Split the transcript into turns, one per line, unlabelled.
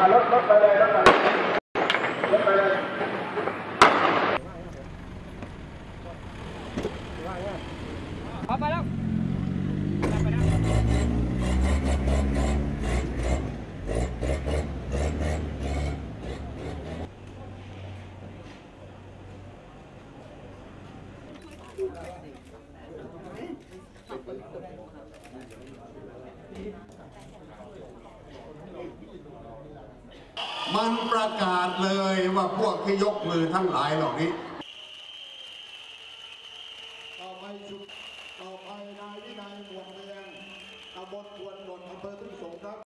à, lốt lốt tới đây lốt tới đây lốt tới đây Hãy subscribe cho kênh Ghiền Mì Gõ Để không bỏ lỡ những video hấp dẫn
มันประกาศเลยว่าพวกที่ยกมือทั้งหลายเหล่านี้
ต่อไปต่อไปนายวินัยหมวกแดงตำบลควนหล่นอำเภอทุ่งสงครับ